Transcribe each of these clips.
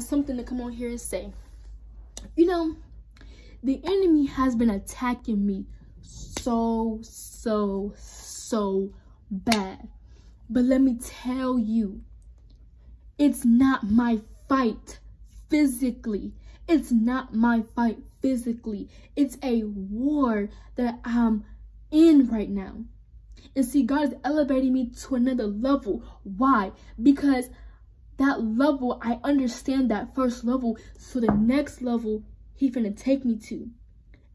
something to come on here and say. You know, the enemy has been attacking me so, so, so bad. But let me tell you, it's not my fight physically. It's not my fight physically. It's a war that I'm in right now. And see, God is elevating me to another level. Why? Because that level, I understand that first level. So the next level, he finna take me to.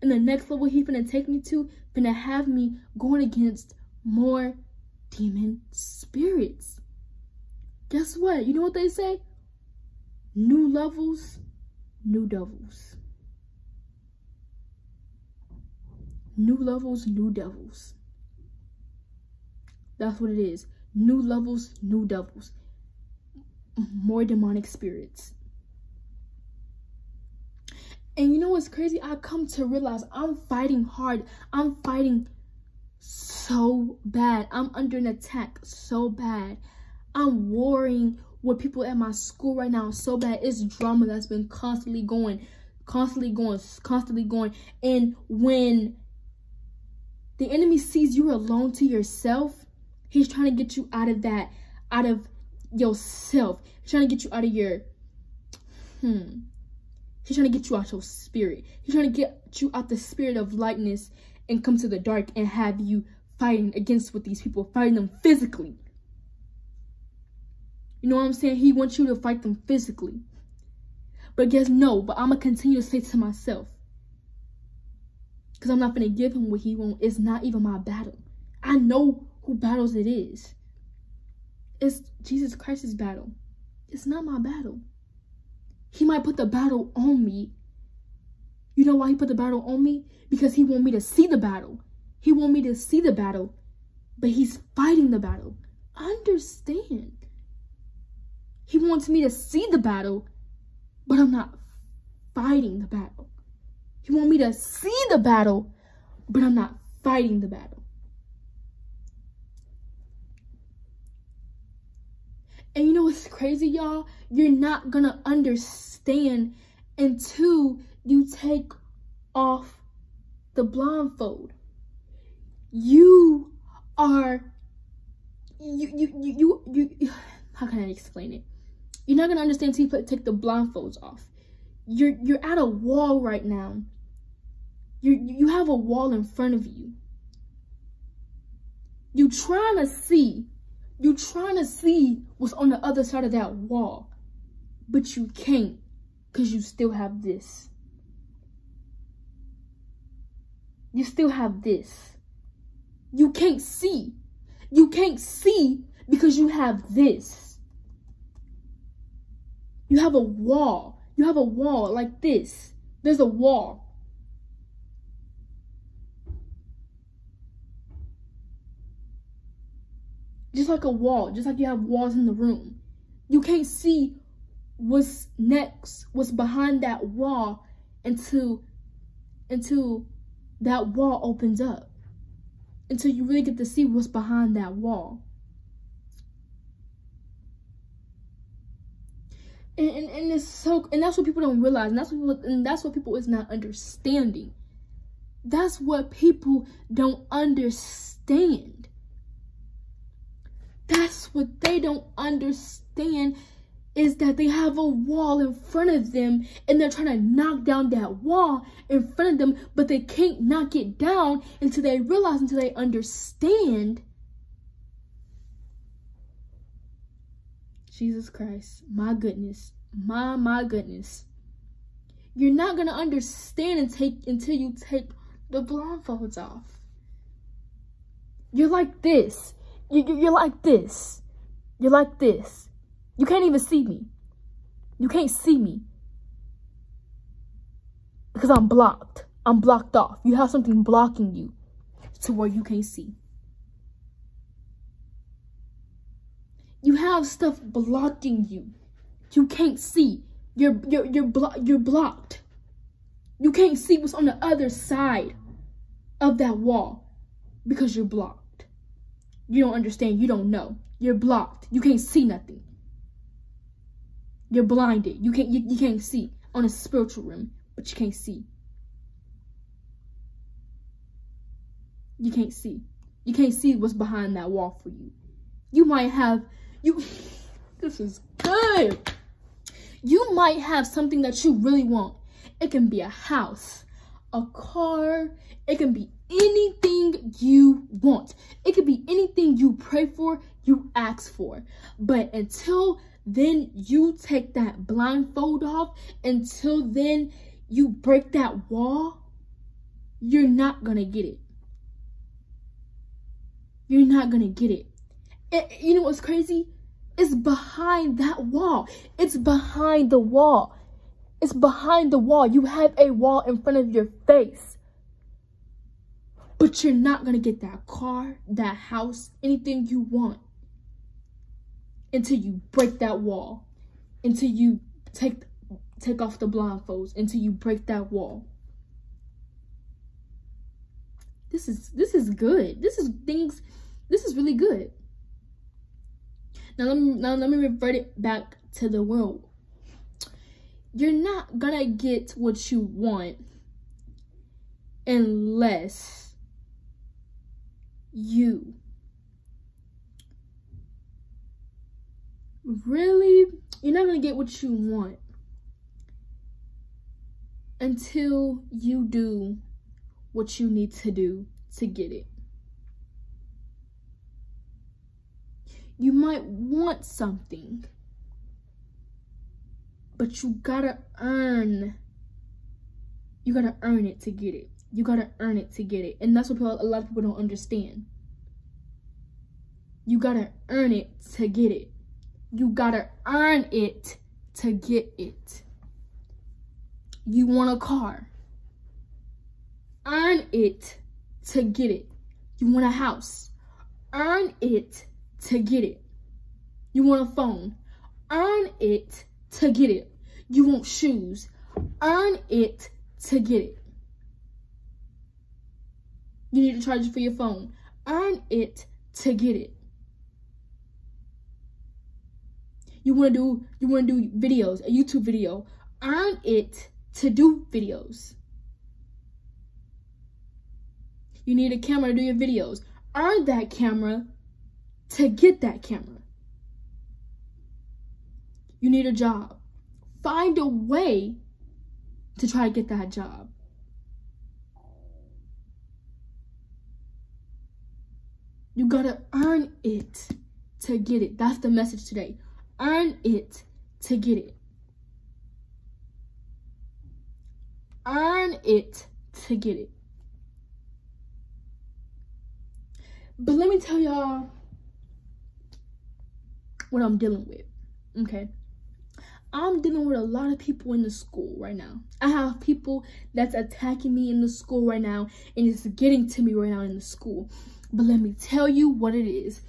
And the next level he finna take me to, finna have me going against more demon spirits. Guess what? You know what they say? New levels, new devils. New levels, new devils. That's what it is. New levels, new devils. More demonic spirits. And you know what's crazy? I come to realize I'm fighting hard. I'm fighting so bad. I'm under an attack so bad. I'm warring with people at my school right now so bad. It's drama that's been constantly going, constantly going, constantly going. And when the enemy sees you alone to yourself, he's trying to get you out of that, out of yourself. He's trying to get you out of your, hmm. He's trying to get you out your spirit. He's trying to get you out the spirit of lightness and come to the dark and have you fighting against with these people, fighting them physically. You know what I'm saying? He wants you to fight them physically. But guess no, but I'm going to continue to say to myself. Because I'm not going to give him what he wants. It's not even my battle. I know who battles it is. It's Jesus Christ's battle. It's not my battle. He might put the battle on me. You know why he put the battle on me? Because he want me to see the battle. He want me to see the battle, but he's fighting the battle. Understand. He wants me to see the battle, but I'm not fighting the battle. He want me to see the battle, but I'm not fighting the battle. And you know what's crazy, y'all? You're not gonna understand until you take off the blindfold you are you you you you, you how can I explain it? You're not gonna understand until you take the blindfolds off. You're you're at a wall right now. You you have a wall in front of you. You trying to see, you trying to see what's on the other side of that wall, but you can't because you still have this. You still have this you can't see. You can't see because you have this. You have a wall. You have a wall like this. There's a wall. Just like a wall, just like you have walls in the room. You can't see what's next, what's behind that wall until until that wall opens up until you really get to see what's behind that wall. And, and, and it's so and that's what people don't realize and that's what people, and that's what people is not understanding that's what people don't understand that's what they don't understand is that they have a wall in front of them and they're trying to knock down that wall in front of them, but they can't knock it down until they realize, until they understand. Jesus Christ, my goodness, my, my goodness. You're not going to understand and take until you take the blindfolds off. You're like this. You, you're like this. You're like this. You can't even see me. You can't see me. Because I'm blocked. I'm blocked off. You have something blocking you to where you can't see. You have stuff blocking you. You can't see. You're you're you're blo you're blocked. You can't see what's on the other side of that wall because you're blocked. You don't understand. You don't know. You're blocked. You can't see nothing. You're blinded. You can't you, you can't see on a spiritual realm, but you can't see. You can't see. You can't see what's behind that wall for you. You might have you this is good. You might have something that you really want. It can be a house, a car, it can be anything you want. It could be anything you pray for, you ask for. But until then you take that blindfold off, until then you break that wall, you're not gonna get it. You're not gonna get it. it you know what's crazy? It's behind that wall. It's behind the wall. It's behind the wall. You have a wall in front of your face. But you're not going to get that car, that house, anything you want until you break that wall, until you take take off the blindfolds, until you break that wall. This is this is good. This is things this is really good. Now let me now let me revert it back to the world. You're not gonna get what you want unless you. Really, you're not going to get what you want until you do what you need to do to get it. You might want something, but you gotta earn. You gotta earn it to get it. You gotta earn it to get it. And that's what a lot of people don't understand. You gotta earn it to get it. You gotta earn it to get it. You want a car. Earn it to get it. You want a house. Earn it to get it. You want a phone. Earn it to get it. You want shoes. Earn it to get it. You need to charge it for your phone. Earn it to get it. You want to do you want to do videos, a YouTube video. Earn it to do videos. You need a camera to do your videos. Earn that camera to get that camera. You need a job. Find a way to try to get that job. You gotta earn it to get it. That's the message today. Earn it to get it. Earn it to get it. But let me tell y'all what I'm dealing with. Okay. I'm dealing with a lot of people in the school right now. I have people that's attacking me in the school right now and it's getting to me right now in the school. But let me tell you what it is.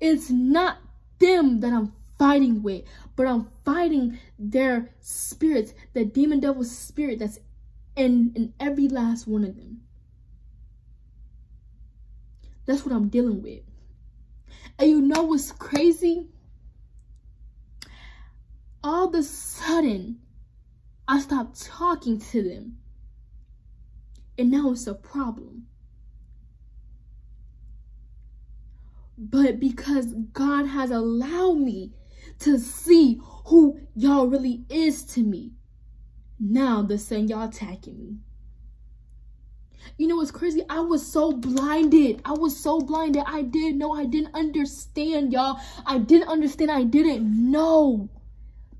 It's not them that I'm fighting with, but I'm fighting their spirits, the demon devil spirit that's in, in every last one of them. That's what I'm dealing with. And you know what's crazy? All of a sudden, I stopped talking to them. And now it's a problem. but because God has allowed me to see who y'all really is to me. Now the saying y'all attacking me. You know what's crazy? I was so blinded. I was so blinded. I didn't know. I didn't understand, y'all. I didn't understand. I didn't know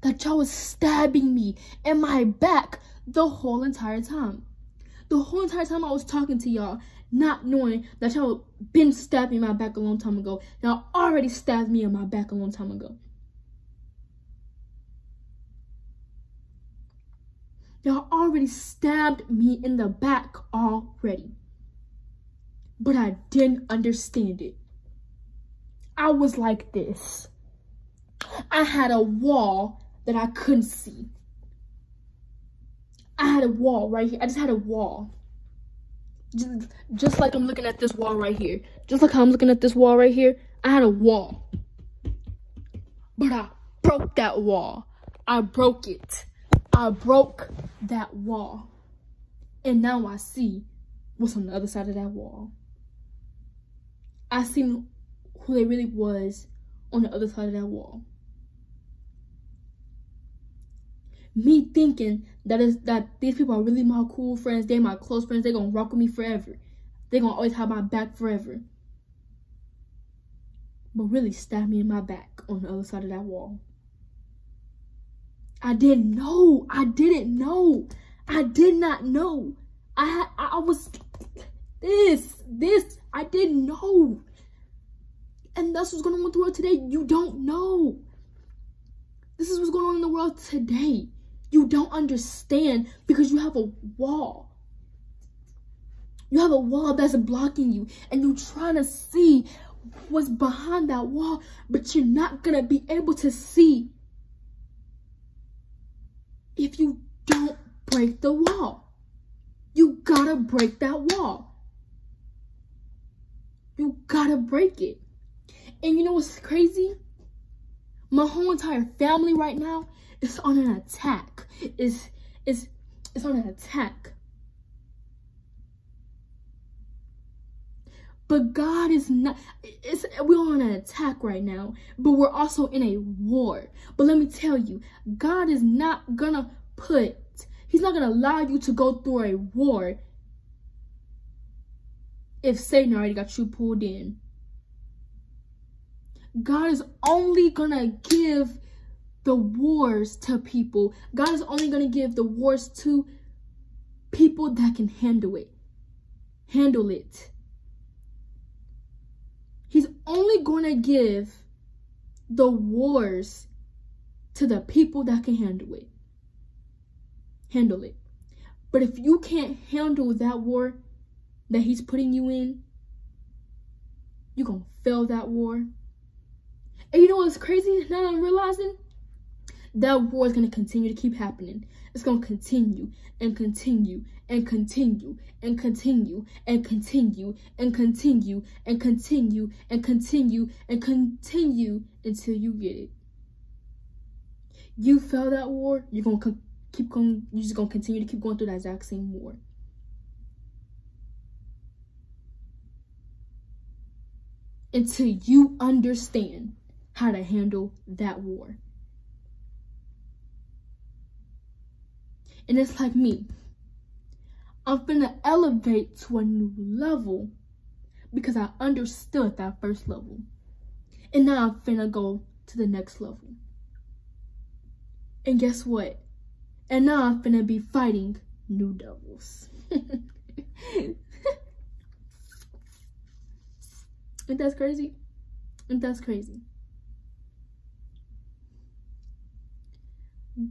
that y'all was stabbing me in my back the whole entire time. The whole entire time I was talking to y'all, not knowing that y'all been stabbing my back a long time ago. Y'all already stabbed me in my back a long time ago. Y'all already stabbed me in the back already. But I didn't understand it. I was like this. I had a wall that I couldn't see. I had a wall right here. I just had a wall just, just like I'm looking at this wall right here. Just like how I'm looking at this wall right here. I had a wall. But I broke that wall. I broke it. I broke that wall. And now I see what's on the other side of that wall. I seen who they really was on the other side of that wall. Me thinking that is that these people are really my cool friends, they're my close friends, they're gonna rock with me forever. They're gonna always have my back forever. But really stab me in my back on the other side of that wall. I didn't know. I didn't know. I did not know. I I was this, this, I didn't know. And that's what's going on with the world today. You don't know. This is what's going on in the world today. You don't understand because you have a wall. You have a wall that's blocking you and you're trying to see what's behind that wall, but you're not going to be able to see if you don't break the wall. You gotta break that wall. You gotta break it. And you know what's crazy? My whole entire family right now is on an attack. It's, is is on an attack. But God is not, it's, we're on an attack right now, but we're also in a war. But let me tell you, God is not gonna put, he's not gonna allow you to go through a war if Satan already got you pulled in. God is only gonna give the wars to people. God is only gonna give the wars to people that can handle it. Handle it. He's only going to give the wars to the people that can handle it. Handle it. But if you can't handle that war that he's putting you in, you're going to fail that war. And you know what's crazy now I'm realizing? That war is going to continue to keep happening. It's going to continue and continue and continue and continue and continue and continue and continue and continue and continue until you get it. You fail that war, you're gonna keep going, you're just gonna continue to keep going through that exact same war. Until you understand how to handle that war. And it's like me. I'm finna elevate to a new level because I understood that first level. And now I'm finna go to the next level. And guess what? And now I'm finna be fighting new devils. Ain't that crazy? Ain't that crazy?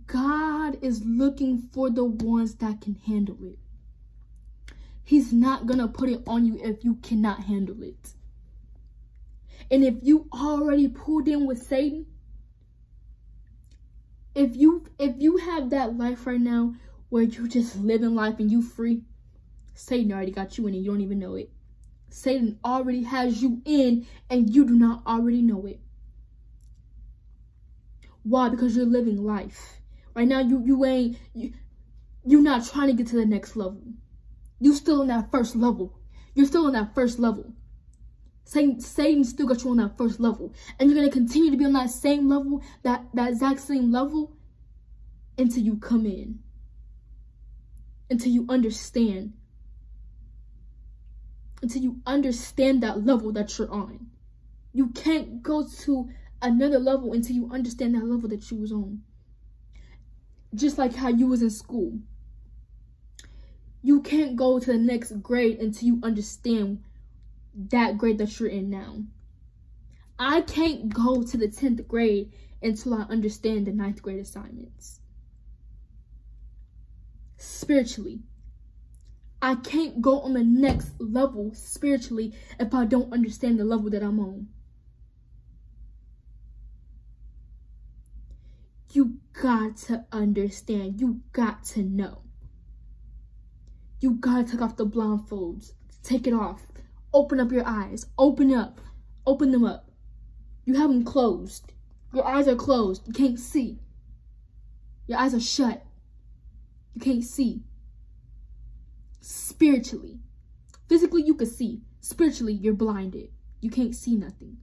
God is looking for the ones that can handle it. He's not going to put it on you if you cannot handle it. And if you already pulled in with Satan, if you if you have that life right now where you just living life and you free, Satan already got you in and you don't even know it. Satan already has you in and you do not already know it. Why? Because you're living life. Right now you you ain't you, you're not trying to get to the next level. You're still in that first level. You're still in that first level. Satan, Satan still got you on that first level. And you're going to continue to be on that same level, that, that exact same level, until you come in. Until you understand. Until you understand that level that you're on. You can't go to another level until you understand that level that you was on. Just like how you was in school you can't go to the next grade until you understand that grade that you're in now. I can't go to the 10th grade until I understand the ninth grade assignments. Spiritually, I can't go on the next level spiritually if I don't understand the level that I'm on. You got to understand. You got to know. You gotta take off the blindfolds. Take it off. Open up your eyes. Open up. Open them up. You have them closed. Your eyes are closed. You can't see. Your eyes are shut. You can't see. Spiritually. Physically, you can see. Spiritually, you're blinded. You can't see nothing.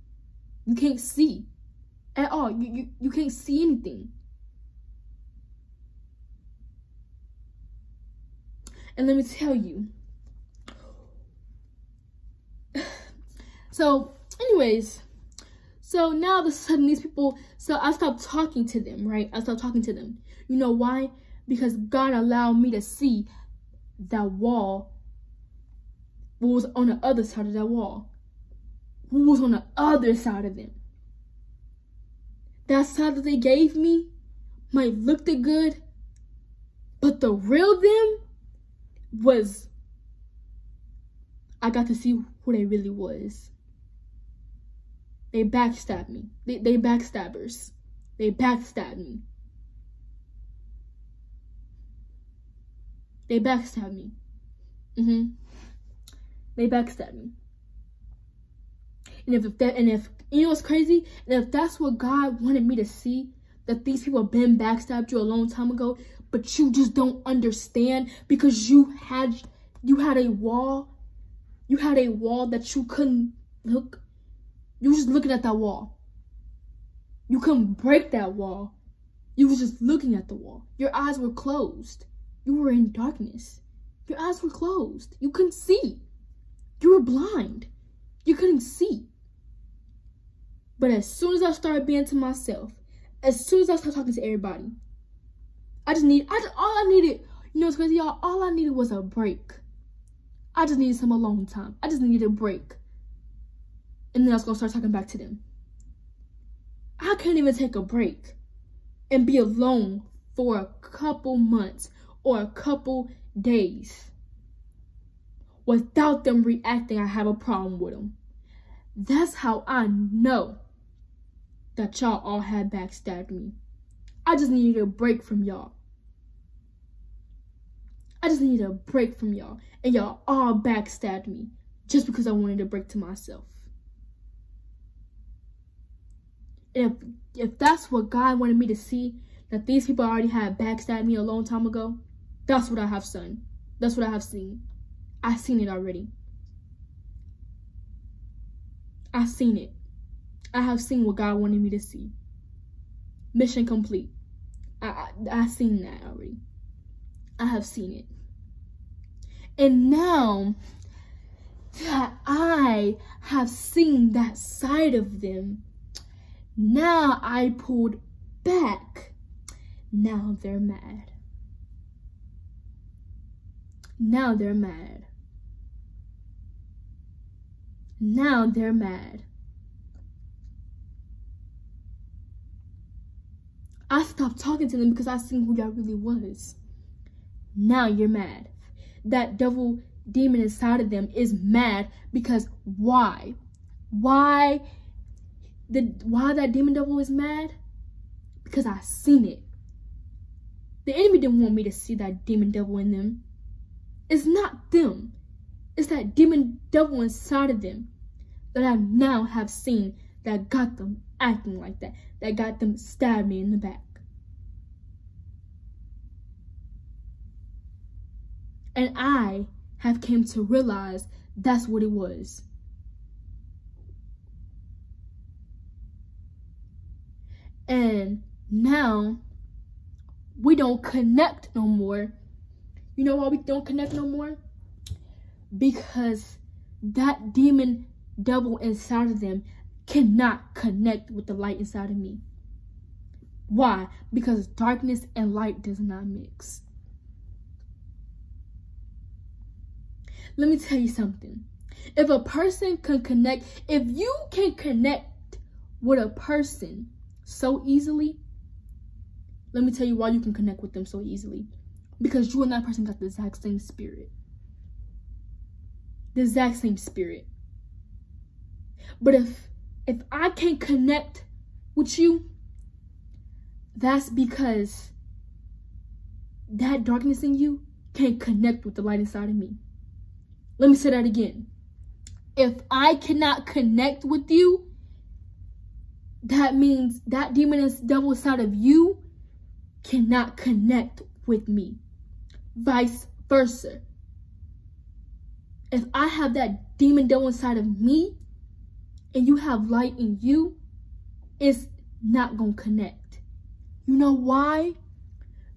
You can't see at all. You, you, you can't see anything. And let me tell you. so, anyways, so now all of a sudden these people, so I stopped talking to them, right? I stopped talking to them. You know why? Because God allowed me to see that wall, what was on the other side of that wall. Who was on the other side of them. That side that they gave me might look the good, but the real them was I got to see who they really was. They backstabbed me. They, they backstabbers. They backstabbed me. They backstabbed me. Mm-hmm. They backstabbed me. And if that and if you know what's crazy? And if that's what God wanted me to see, that these people have been backstabbed you a long time ago, but you just don't understand because you had you had a wall you had a wall that you couldn't look you were just looking at that wall. You couldn't break that wall. You were just looking at the wall. Your eyes were closed. You were in darkness. Your eyes were closed. You couldn't see. You were blind. You couldn't see. But as soon as i started being to myself as soon as i started talking to everybody I just need, I just, all I needed, you know what's crazy, y'all? All I needed was a break. I just needed some alone time. I just needed a break. And then I was gonna start talking back to them. I couldn't even take a break and be alone for a couple months or a couple days without them reacting I have a problem with them. That's how I know that y'all all had backstabbed me. I just needed a break from y'all. I just needed a break from y'all. And y'all all backstabbed me just because I wanted a break to myself. And if if that's what God wanted me to see, that these people already had backstabbed me a long time ago, that's what I have seen. That's what I have seen. I've seen it already. I've seen it. I have seen what God wanted me to see. Mission complete. I, I've seen that already. I have seen it. And now that I have seen that side of them, now I pulled back. Now they're mad. Now they're mad. Now they're mad. I stopped talking to them because I seen who y'all really was. Now you're mad. That devil demon inside of them is mad because why? Why the why that demon devil is mad? Because I seen it. The enemy didn't want me to see that demon devil in them. It's not them. It's that demon devil inside of them that I now have seen that got them acting like that, that got them stab me in the back. And I have came to realize that's what it was. And now we don't connect no more. You know why we don't connect no more? Because that demon devil inside of them cannot connect with the light inside of me. Why? Because darkness and light does not mix. Let me tell you something. If a person can connect, if you can connect with a person so easily, let me tell you why you can connect with them so easily. Because you and that person got the exact same spirit. The exact same spirit. But if if I can't connect with you, that's because that darkness in you can't connect with the light inside of me. Let me say that again. If I cannot connect with you, that means that demon is devil inside of you cannot connect with me. Vice versa. If I have that demon devil inside of me and you have light in you, it's not going to connect. You know why?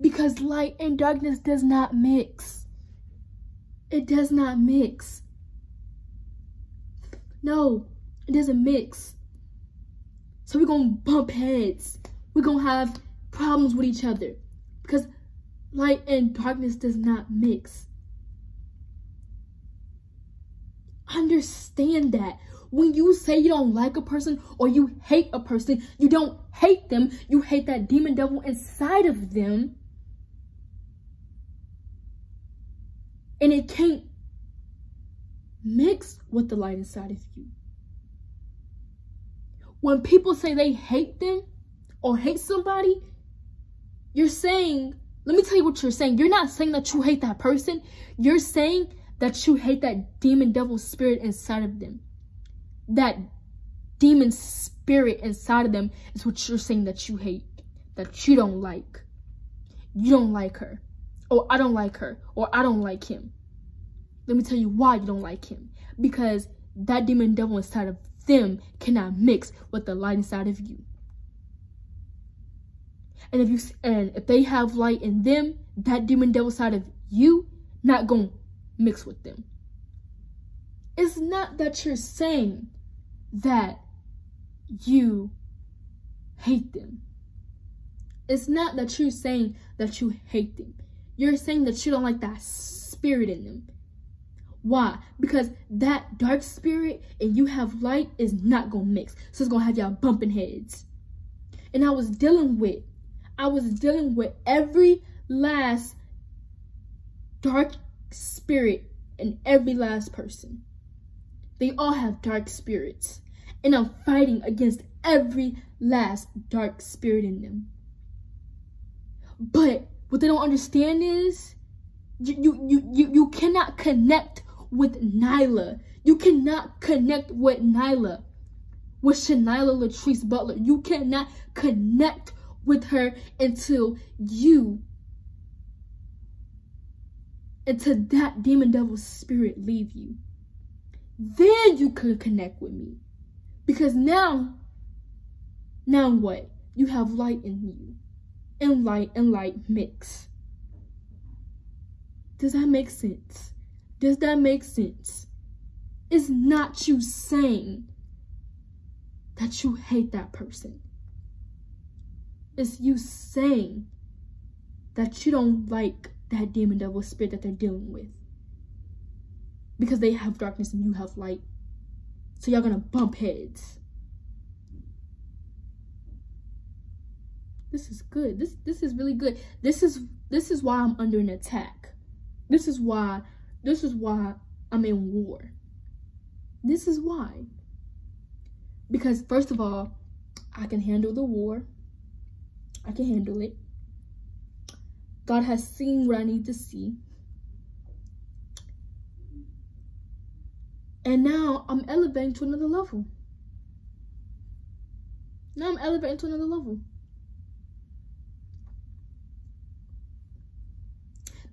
Because light and darkness does not mix. It does not mix. No, it doesn't mix. So we're going to bump heads. We're going to have problems with each other because light and darkness does not mix. Understand that. When you say you don't like a person or you hate a person, you don't hate them. You hate that demon devil inside of them. And it can't mix with the light inside of you. When people say they hate them or hate somebody, you're saying, let me tell you what you're saying. You're not saying that you hate that person. You're saying that you hate that demon devil spirit inside of them. That demon spirit inside of them is what you're saying that you hate, that you don't like. You don't like her. Or I don't like her. Or I don't like him. Let me tell you why you don't like him. Because that demon devil inside of them cannot mix with the light inside of you. And if you and if they have light in them, that demon devil side of you not gonna mix with them. It's not that you're saying that you hate them. It's not that you're saying that you hate them. You're saying that you don't like that spirit in them. Why? Because that dark spirit and you have light is not gonna mix. So it's gonna have y'all bumping heads. And I was dealing with, I was dealing with every last dark spirit in every last person. They all have dark spirits. And I'm fighting against every last dark spirit in them. But what they don't understand is you you you you, cannot connect with Nyla. You cannot connect with Nyla. With Shanila Latrice Butler. You cannot connect with her until you until that demon devil spirit leave you. Then you could connect with me. Because now, now what? You have light in you. And light and light mix. Does that make sense? Does that make sense? It's not you saying that you hate that person. It's you saying that you don't like that demon devil spirit that they're dealing with. Because they have darkness and you have light. So y'all gonna bump heads. This is good. This this is really good. This is this is why I'm under an attack. This is why this is why I'm in war. This is why. Because, first of all, I can handle the war. I can handle it. God has seen what I need to see. And now I'm elevating to another level. Now I'm elevating to another level.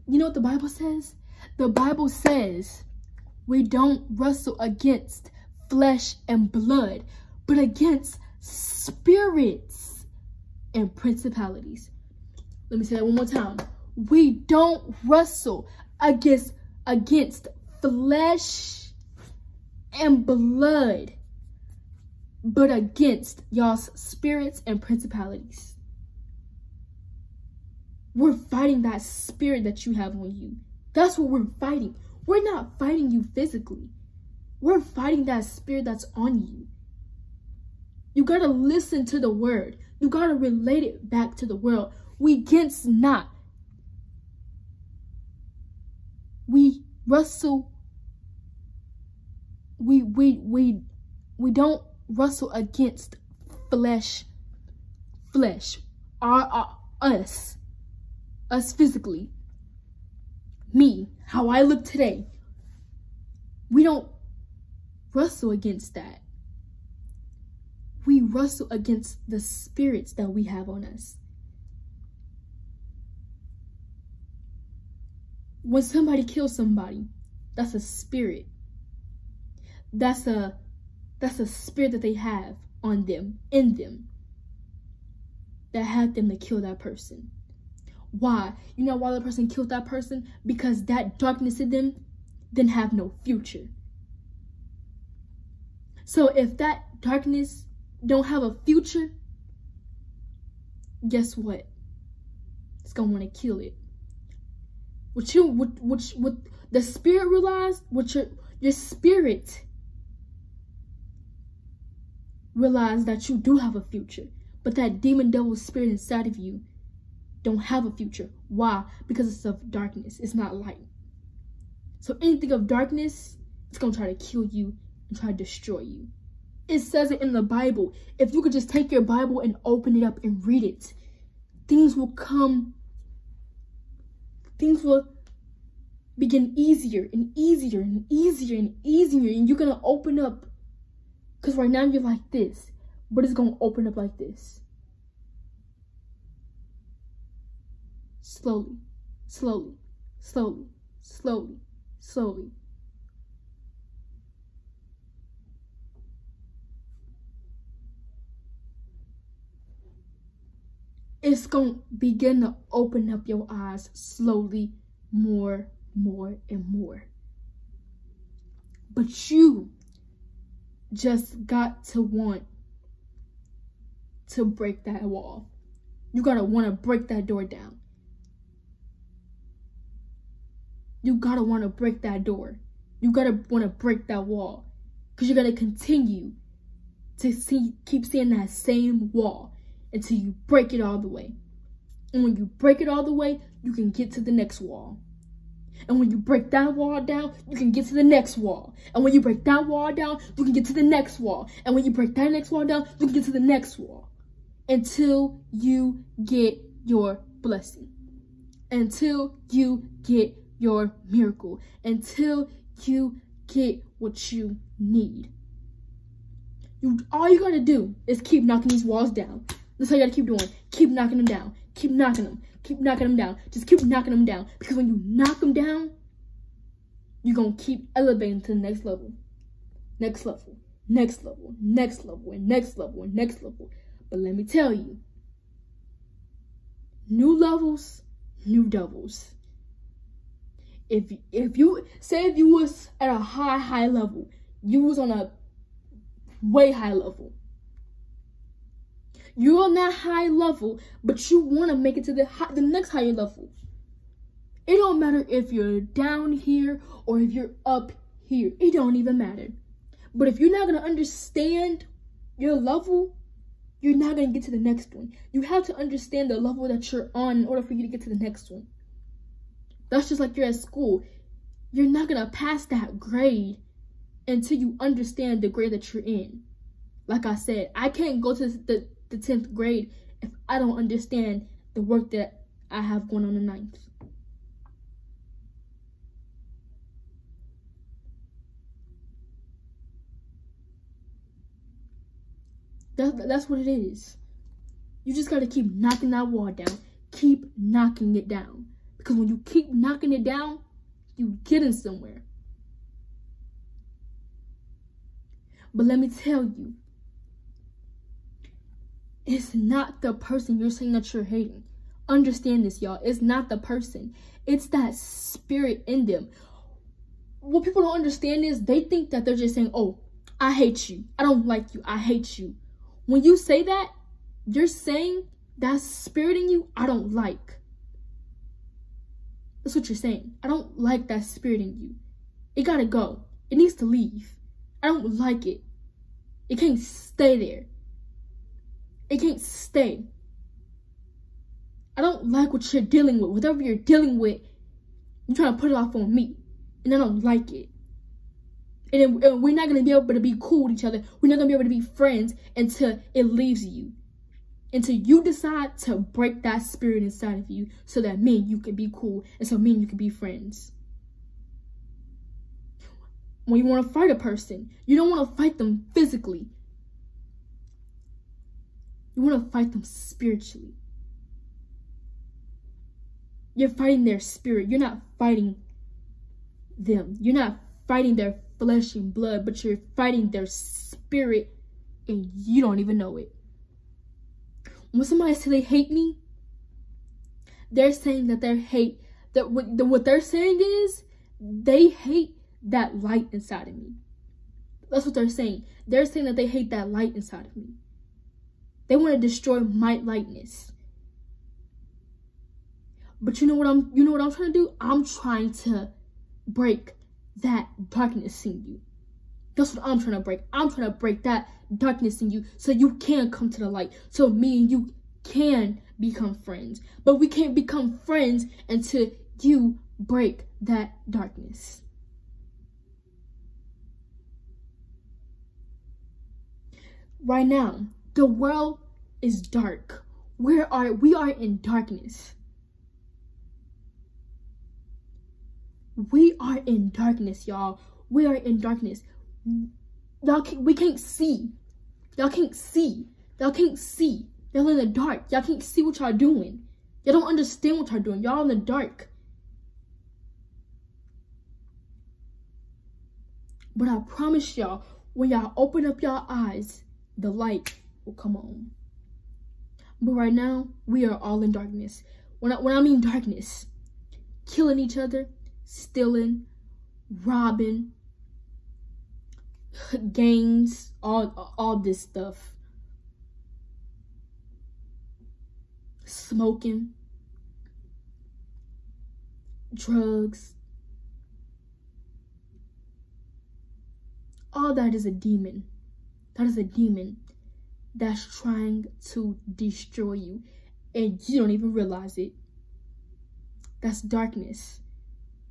You know what the Bible says? The Bible says we don't wrestle against flesh and blood, but against spirits and principalities. Let me say that one more time. We don't wrestle against against flesh and blood, but against y'all's spirits and principalities. We're fighting that spirit that you have on you. That's what we're fighting. We're not fighting you physically. We're fighting that spirit that's on you. You gotta listen to the word. You gotta relate it back to the world. We against not. We wrestle we we we we don't wrestle against flesh flesh our, our us us physically. Me how i look today. We don't wrestle against that. We wrestle against the spirits that we have on us. When somebody kills somebody that's a spirit. That's a that's a spirit that they have on them, in them, that had them to kill that person. Why? You know why the person killed that person? Because that darkness in them didn't have no future. So if that darkness don't have a future, guess what? It's gonna want to kill it. What you what what what the spirit realized, what your your spirit realized that you do have a future, but that demon devil spirit inside of you don't have a future. Why? Because it's of darkness. It's not light. So anything of darkness, it's gonna try to kill you and try to destroy you. It says it in the Bible. If you could just take your Bible and open it up and read it, things will come, things will begin easier and easier and easier and easier. And you're gonna open up. Because right now you're like this, but it's gonna open up like this. Slowly, slowly, slowly, slowly, slowly. It's going to begin to open up your eyes slowly, more, more, and more. But you just got to want to break that wall. You got to want to break that door down. you gotta want to break that door. You gotta want to break that wall. Because you're gonna continue to see, keep seeing that same wall until you break it all the way. And when you break it all the way, you can get to the next wall. And when you break that wall down, you can get to the next wall. And when you break that wall down, you can get to the next wall. And when you break that next wall down, you can get to the next wall. Until you get your blessing. Until you get your miracle until you get what you need. You all you gotta do is keep knocking these walls down. That's all you gotta keep doing. Keep knocking them down. Keep knocking them. Keep knocking them down. Just keep knocking them down. Because when you knock them down, you're gonna keep elevating to the next level. Next level. Next level. Next level. And next level. And next level. But let me tell you. New levels, new devils if if you say if you was at a high high level, you was on a way high level. You're on that high level, but you want to make it to the high, the next higher level. It don't matter if you're down here or if you're up here. It don't even matter. But if you're not gonna understand your level, you're not gonna get to the next one. You have to understand the level that you're on in order for you to get to the next one. That's just like you're at school. You're not going to pass that grade until you understand the grade that you're in. Like I said, I can't go to the, the 10th grade if I don't understand the work that I have going on the ninth. That, that's what it is. You just got to keep knocking that wall down. Keep knocking it down. Because when you keep knocking it down, you're getting somewhere. But let me tell you, it's not the person you're saying that you're hating. Understand this, y'all. It's not the person. It's that spirit in them. What people don't understand is they think that they're just saying, oh, I hate you. I don't like you. I hate you. When you say that, you're saying that spirit in you, I don't like. That's what you're saying. I don't like that spirit in you. It gotta go. It needs to leave. I don't like it. It can't stay there. It can't stay. I don't like what you're dealing with. Whatever you're dealing with, you're trying to put it off on me. And I don't like it. And, we're not going to be able to be cool with each other. We're not going to be able to be friends until it leaves you until you decide to break that spirit inside of you so that me and you can be cool and so me and you can be friends. When you want to fight a person, you don't want to fight them physically. You want to fight them spiritually. You're fighting their spirit. You're not fighting them. You're not fighting their flesh and blood, but you're fighting their spirit and you don't even know it. When somebody says they hate me, they're saying that they hate that what, the, what they're saying is they hate that light inside of me. That's what they're saying. They're saying that they hate that light inside of me. They want to destroy my lightness. But you know what I'm you know what I'm trying to do? I'm trying to break that darkness in you. That's what I'm trying to break. I'm trying to break that darkness in you so you can come to the light. So me and you can become friends. But we can't become friends until you break that darkness. Right now, the world is dark. Where are we are in darkness. We are in darkness, y'all. We are in darkness. Y'all can, we can't see. Y'all can't see. Y'all can't see. Y'all in the dark. Y'all can't see what y'all doing. Y'all don't understand what y'all doing. Y'all in the dark. But I promise y'all, when y'all open up y'all eyes, the light come on. But right now, we are all in darkness. When I, when I mean darkness, killing each other, stealing, robbing, gangs, all all this stuff. Smoking, drugs. All that is a demon. That is a demon that's trying to destroy you and you don't even realize it. That's darkness.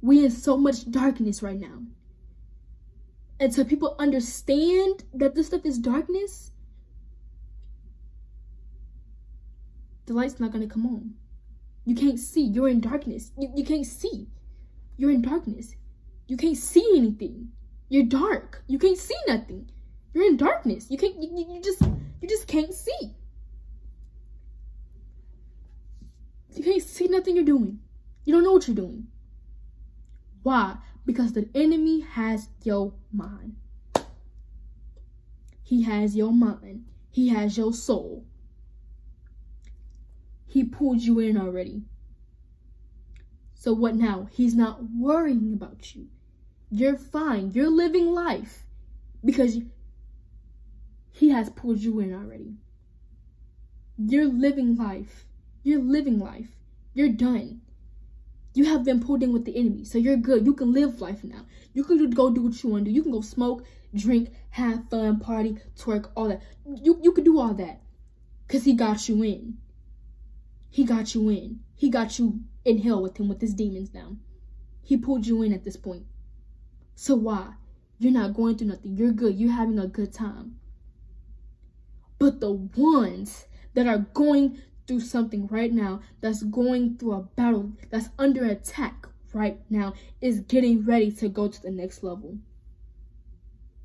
We in so much darkness right now. And so people understand that this stuff is darkness, the light's not gonna come on. You can't see. You're in darkness. You, you can't see. You're in darkness. You can't see anything. You're dark. You can't see nothing. You're in darkness. You can't. You, you just. You just can't see. You can't see nothing you're doing. You don't know what you're doing. Why? Because the enemy has your mind. He has your mind. He has your soul. He pulled you in already. So what now? He's not worrying about you. You're fine. You're living life because he has pulled you in already. You're living life. You're living life. You're done. You have been pulled in with the enemy, so you're good. You can live life now. You can go do what you want to do. You can go smoke, drink, have fun, party, twerk, all that. You you can do all that, cause he got you in. He got you in. He got you in hell with him with his demons now. He pulled you in at this point. So why? You're not going through nothing. You're good. You're having a good time. But the ones that are going through something right now, that's going through a battle, that's under attack right now, is getting ready to go to the next level.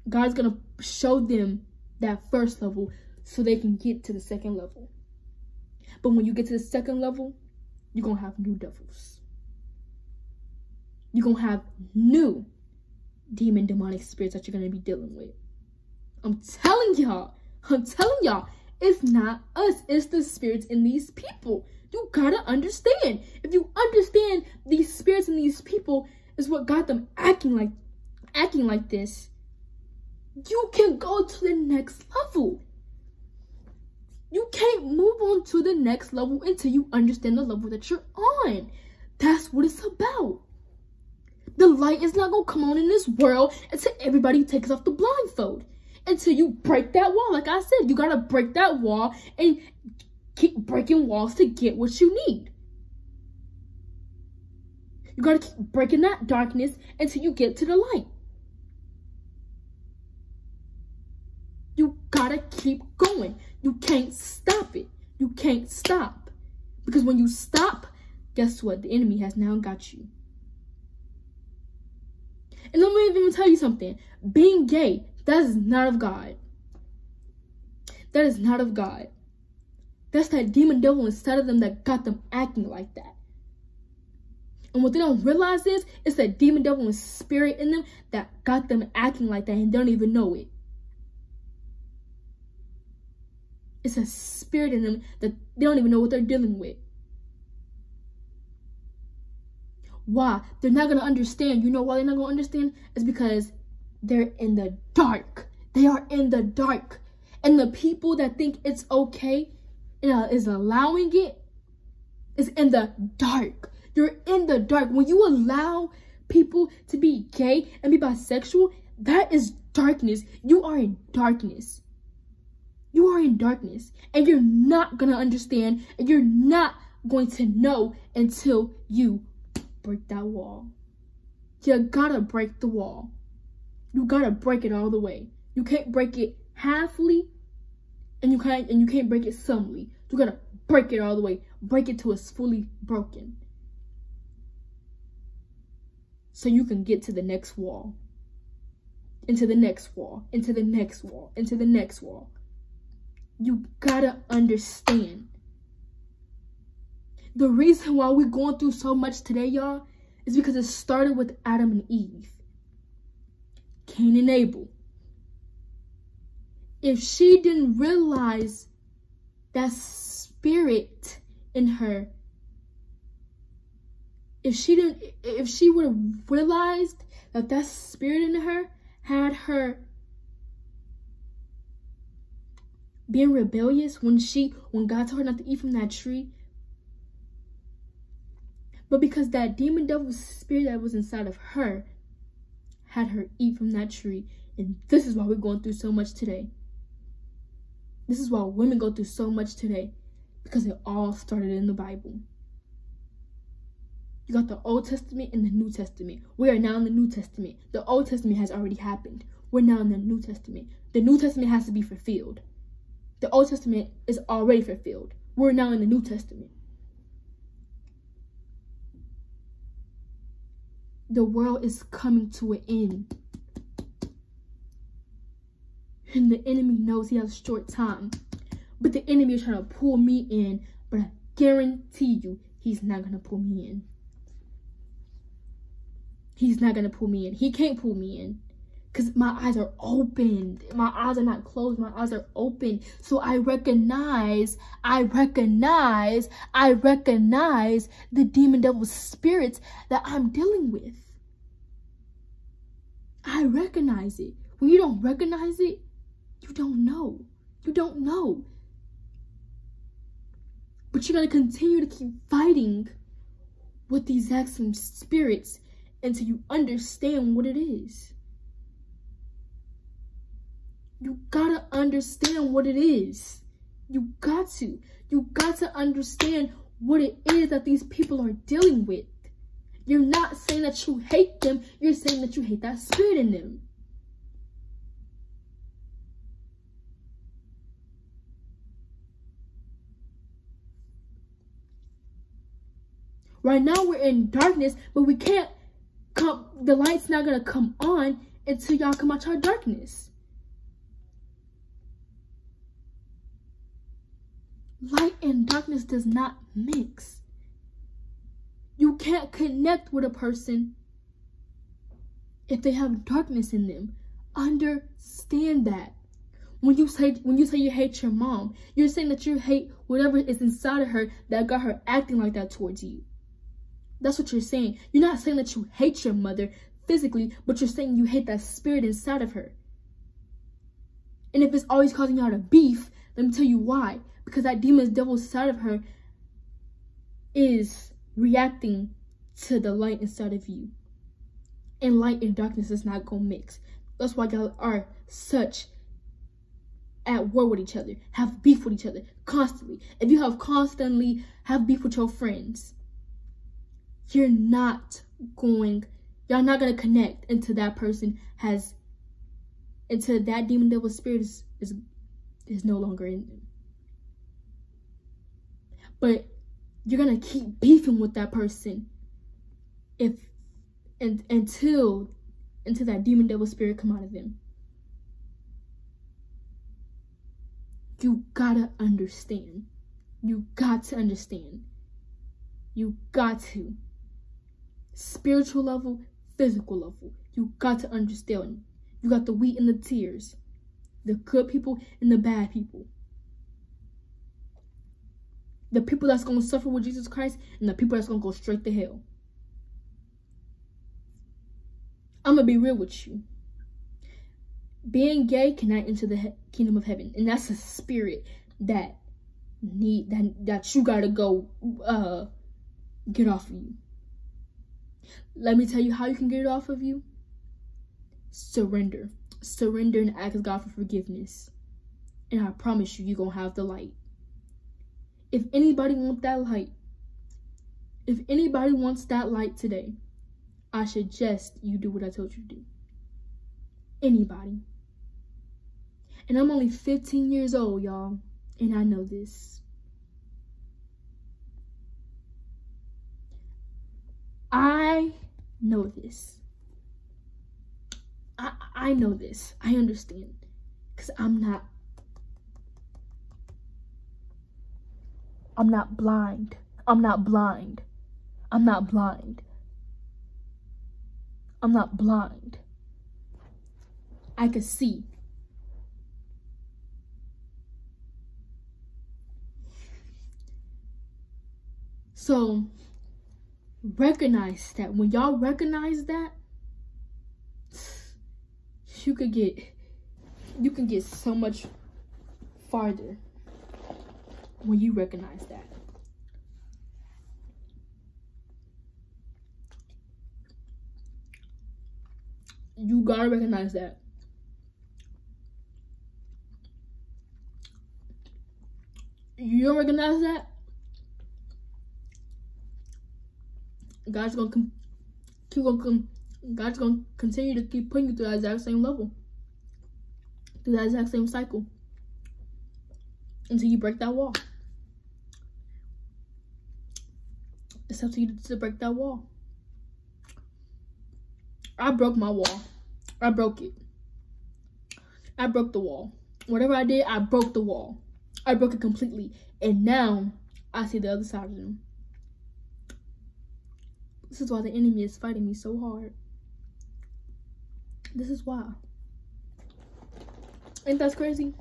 God's going to show them that first level so they can get to the second level. But when you get to the second level, you're going to have new devils. You're going to have new demon demonic spirits that you're going to be dealing with. I'm telling y'all, I'm telling y'all, it's not us, it's the spirits in these people. You gotta understand. If you understand these spirits in these people is what got them acting like acting like this, you can go to the next level. You can't move on to the next level until you understand the level that you're on. That's what it's about. The light is not gonna come on in this world until everybody takes off the blindfold until you break that wall. Like I said, you gotta break that wall and keep breaking walls to get what you need. You gotta keep breaking that darkness until you get to the light. You gotta keep going. You can't stop it. You can't stop. Because when you stop, guess what? The enemy has now got you. And let me even tell you something. Being gay that is not of God. That is not of God. That's that demon devil inside of them that got them acting like that. And what they don't realize is it's that demon devil and spirit in them that got them acting like that and they don't even know it. It's a spirit in them that they don't even know what they're dealing with. Why? They're not going to understand. You know why they're not going to understand? It's because they're in the dark. They are in the dark. And the people that think it's okay and is allowing it is in the dark. You're in the dark. When you allow people to be gay and be bisexual, that is darkness. You are in darkness. You are in darkness. And you're not going to understand and you're not going to know until you break that wall. You gotta break the wall. You gotta break it all the way. You can't break it halfly and you can't and you can't break it somely. You gotta break it all the way. Break it till it's fully broken. So you can get to the next wall. Into the next wall. Into the next wall. Into the next wall. You gotta understand. The reason why we're going through so much today, y'all, is because it started with Adam and Eve. Cain and Abel. If she didn't realize that spirit in her, if she didn't, if she would have realized that that spirit in her had her being rebellious when she, when God told her not to eat from that tree, but because that demon devil spirit that was inside of her had her eat from that tree. And this is why we're going through so much today. This is why women go through so much today. Because it all started in the Bible. You got the Old Testament and the New Testament. We are now in the New Testament. The Old Testament has already happened. We're now in the New Testament. The New Testament has to be fulfilled. The Old Testament is already fulfilled. We're now in the New Testament. The world is coming to an end. And the enemy knows he has a short time. But the enemy is trying to pull me in. But I guarantee you, he's not going to pull me in. He's not going to pull me in. He can't pull me in. Because my eyes are open. My eyes are not closed. My eyes are open. So I recognize, I recognize, I recognize the demon devil spirits that I'm dealing with. I recognize it. When you don't recognize it, you don't know. You don't know. But you gotta continue to keep fighting with these exact spirits until you understand what it is. You gotta understand what it is. You got to. You got to understand what it is that these people are dealing with. You're not saying that you hate them. You're saying that you hate that spirit in them. Right now we're in darkness, but we can't come, the light's not to come on until y'all come out your darkness. Light and darkness does not mix. You can't connect with a person if they have darkness in them. Understand that. When you say when you say you hate your mom, you're saying that you hate whatever is inside of her that got her acting like that towards you. That's what you're saying. You're not saying that you hate your mother physically, but you're saying you hate that spirit inside of her. And if it's always causing you out of beef, let me tell you why. Because that demon's devil side of her is reacting to the light inside of you. And light and darkness is not gonna mix. That's why y'all are such at war with each other, have beef with each other constantly. If you have constantly have beef with your friends, you're not going, y'all not gonna connect until that person has, until that demon devil spirit is, is, is no longer in them. But you're gonna keep beefing with that person if and until until that demon devil spirit come out of them you gotta understand. You got to understand. You got to. spiritual level, physical level. You got to understand. You got the wheat and the tares, the good people and the bad people. The people that's going to suffer with Jesus Christ and the people that's going to go straight to hell. I'm going to be real with you. Being gay cannot enter the kingdom of heaven. And that's a spirit that need that that you got to go uh get off of you. Let me tell you how you can get it off of you. Surrender. Surrender and ask God for forgiveness. And I promise you, you're going to have the light. If anybody wants that light, if anybody wants that light today, I suggest you do what I told you to do. Anybody. And I'm only 15 years old, y'all. And I know this. I know this. I I know this. I understand. Cause I'm not I'm not blind. I'm not blind. I'm not blind. I'm not blind. I can see. So recognize that when y'all recognize that you could get you can get so much farther when you recognize that. You gotta recognize that. You don't recognize that? God's gonna come, keep on God's gonna continue to keep putting you through that exact same level, through that exact same cycle, until you break that wall. It's up to you to break that wall. I broke my wall. I broke it. I broke the wall. Whatever I did, I broke the wall. I broke it completely. And now I see the other side of them. This is why the enemy is fighting me so hard. This is why. Ain't that crazy?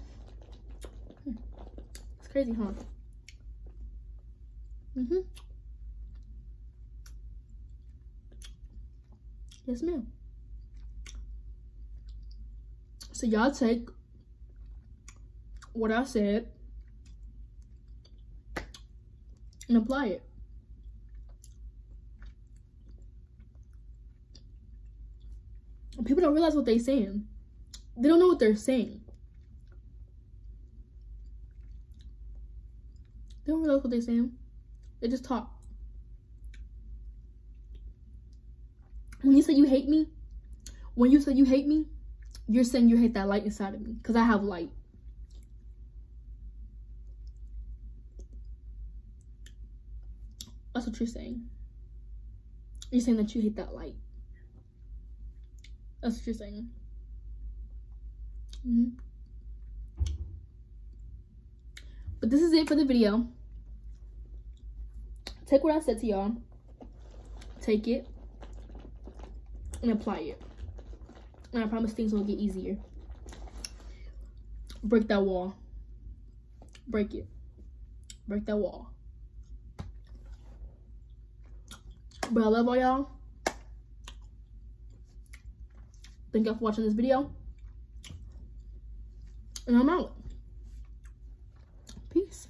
It's crazy, huh? Mm-hmm. Yes, ma'am. So y'all take what I said and apply it. People don't realize what they're saying. They don't know what they're saying. They don't realize what they're saying. They just talk. When you say you hate me, when you say you hate me, you're saying you hate that light inside of me because I have light. That's what you're saying. You're saying that you hate that light. That's what you're saying. Mm -hmm. But this is it for the video. Take what I said to y'all. Take it and apply it. And I promise things will get easier. Break that wall. Break it. Break that wall. But I love all y'all. Thank you for watching this video. And I'm out. Peace.